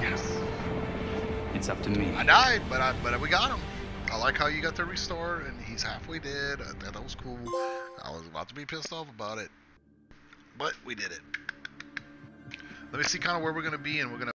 Yes. It's up to me. I died, but I but we got him. I like how you got the restore, and he's halfway dead. I thought that was cool. I was about to be pissed off about it, but we did it. Let me see kind of where we're gonna be, and we're gonna.